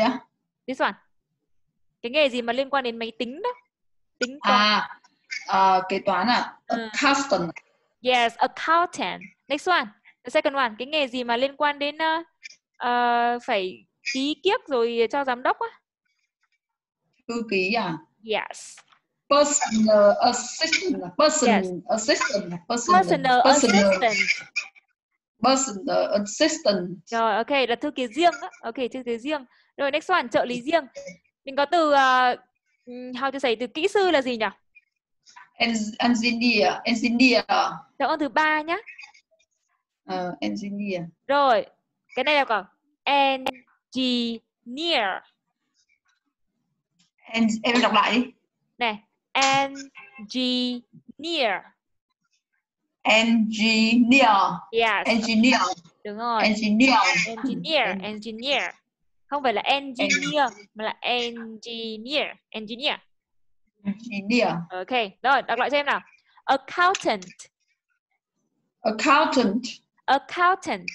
á This one. Cái nghề gì mà liên quan đến máy tính đó? Tính toán. à ờ, kế toán à Ừ. accountant Yes, accountant. Next one. The second one. Cái nghề gì mà liên quan đến uh, uh, phải ký kiếp rồi cho giám đốc á? thư ký à Yes. personal assistant à? person Yes. assistant personal Personal personal assistant. Personal assistant Rồi, ok, là thư ký riêng á. Ok, thư ký riêng. Rồi, next one, trợ lý riêng. Mình có từ, uh, how to say, từ kỹ sư là gì nhỉ? En- engineer engineer Chọn con thứ ba nhá. Ờ, engineer Rồi, cái này là có engineer. En, em đọc lại đi Này, engineer. Engineer Yes, engineer đúng rồi. engineer Engineer, engineer. Không phải là engineer, mà là engineer. Engineer. engineer Ok, rồi, đọc lại cho em nào. Accountant. accountant Accountant.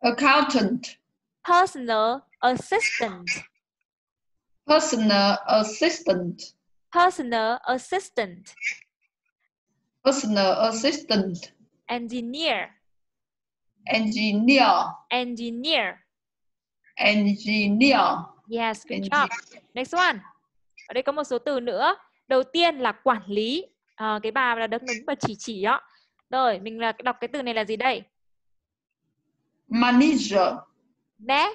accountant Personal assistant. personal assistant Personal assistant. Personal assistant Engineer. engineer Engineer. engineer Yes, good Engi- job. Next one. Ở đây có một số từ nữa. Đầu tiên là quản lý. À, cái bà là đứng đứng và chỉ chỉ đó. Rồi, mình là đọc cái từ này là gì đây? manager Né.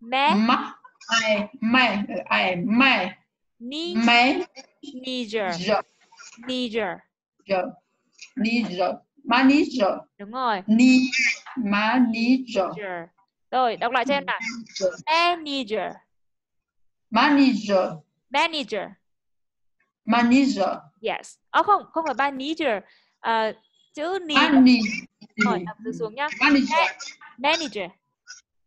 Né. ma ai mai ai mai Ni. manager Niger. Niger. manager manager Đúng rồi. ni manager. Rồi, đọc lại cho em nào. Manager. manager Manager. manager Yes. Ờ không, không phải manager. À, chữ ni. manager Rồi, đọc từ xuống nhá. manager Manager.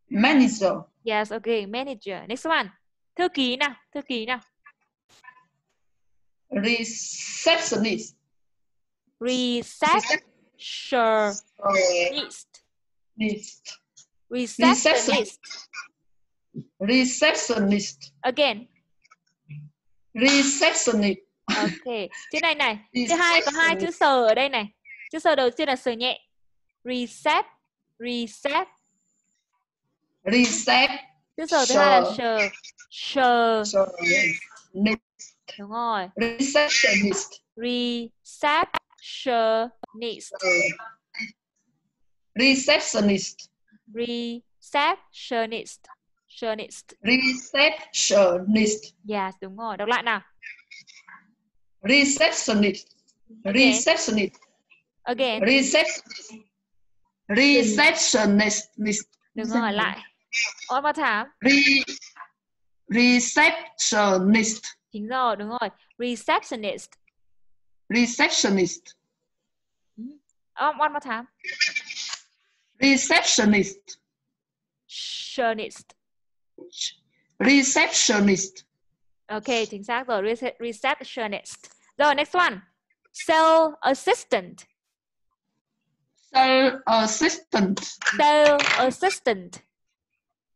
manager Yes, okay, manager. Next one. Thư ký nào, thư ký nào. receptionist Receptionist. Receptionist. Receptionist. receptionist Again. receptionist Okay. Chữ này này. Chữ hai có hai chữ sờ ở đây này. Chữ sờ đầu tiên là sờ nhẹ. Recep. Recep. recep Chữ sờ thứ hai là Sờ. sờ. Đúng rồi. receptionist Receptionist. Receptionist Receptionist. Receptionist. receptionist Yes, đúng rồi. Đọc lại nào. receptionist receptionist Again. receptionist receptionist Đúng rồi, lại. One more time. Re, receptionist Chính rồi, đúng rồi. Receptionist. Receptionist Um, one more time. receptionist Receptionist. receptionist Ok, chính xác rồi. Rece- Receptionist. Rồi, next one. Sales assistant. sales assistant Sales assistant.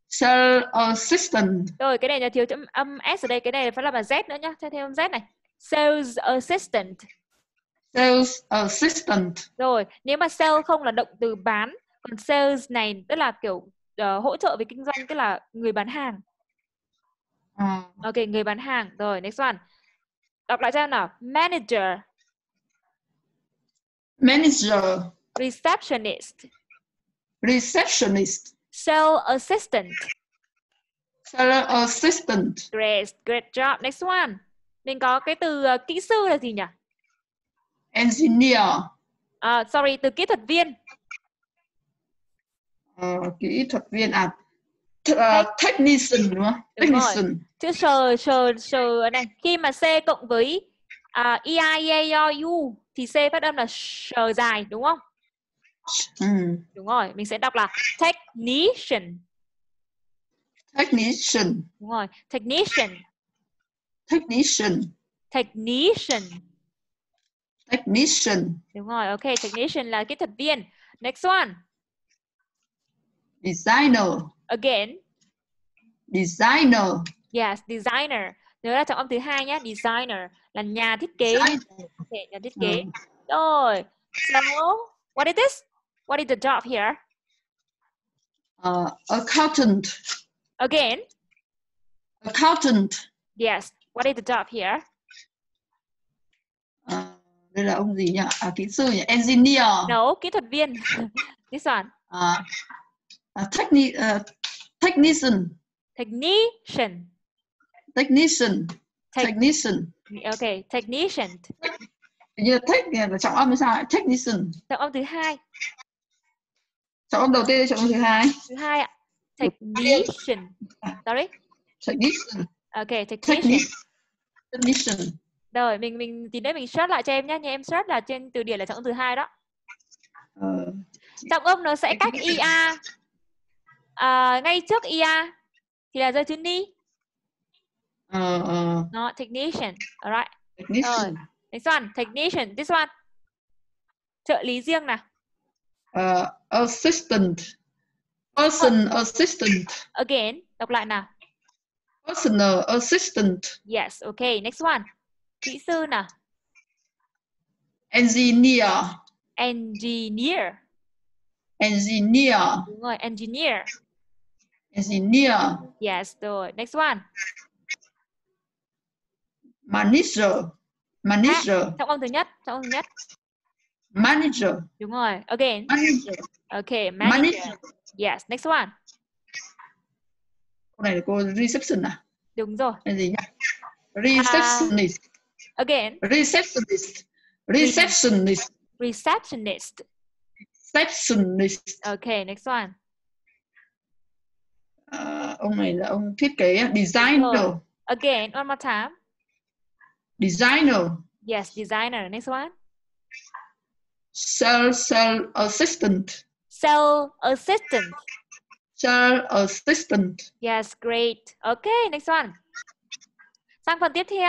sales assistant Rồi, cái này là thiếu âm S ở đây. Cái này phải là bằng Z nữa nhá. Thêm âm Z này. Sales assistant. Sales assistant Rồi, nếu mà sale không là động từ bán. Còn sales này tức là kiểu ờ, hỗ trợ về kinh doanh. Tức là người bán hàng. À, Ok, người bán hàng. Rồi, next one. Đọc lại cho em nào. Manager. manager Receptionist. receptionist Sales assistant. sales assistant Great, great job. Next one. Mình có cái từ ờ, kỹ sư là gì nhỉ? Engineer À, sorry, từ kỹ thuật viên. ờ, kỹ thuật viên à th- ờ, technician đúng không Đúng rồi. technician Chữ sờ, sờ, sờ này. Khi mà C cộng với à, EI, EA, O, U thì C phát âm là sờ dài, đúng không? ừ. Đúng rồi, mình sẽ đọc là technician. technician Đúng rồi, technician. technician Technician. Technician Đúng rồi, ok, technician là kỹ thuật viên. Next one. designer Again, designer Yes, designer. Nhớ là trọng âm thứ hai nhé, designer là nhà thiết kế, designer okay, nhà thiết Ừ. kế. Rồi. So, what is this? What is the job here? uh, accountant Again, accountant yes. What is the job here? Đây là ông gì nhỉ à, kỹ sư nhỉ engineer No, kỹ thuật viên. This one, à, à, techni, uh, technician technician. technician Tech- technician Okay, technician. Như tech này là trọng âm sao technician Trọng âm thứ hai. trọng âm đầu tiên hay trọng âm thứ hai Thứ hai ạ. Technician. Sorry. technician Okay, technician. technician technician Rồi, mình mình tí nữa mình search lại cho em nhé. Như em search là trên từ điển là trọng âm thứ hai đó. Ờ, Trọng âm nó sẽ cách ia à, ngay trước ia thì là rơi chữ ni. ờ, ờ, Nó technician. Alright. technician Next one, technician. This one. Trợ lý riêng nào. Ờ, assistant person assistant Again, đọc lại nào. personal assistant Yes, okay. Next one. Kỹ sư nào. engineer Engineer. engineer Đúng rồi, engineer. engineer Yes, rồi. Next one. manager manager Trọng âm thứ nhất, trọng âm thứ nhất. manager Đúng rồi. Again. manager Okay, manager. manager Yes, next one. cô này là cô reception à Đúng rồi. hay gì nhỉ receptionist Again, receptionist receptionist receptionist. receptionist Okay, next one. Ờ, ông này là ông thiết kế designer Rồi. Again, one more time. designer Yes, designer. Next one. sales sales assistant Sales assistant. sales assistant Yes, great. Okay, next one. Sang phần tiếp theo.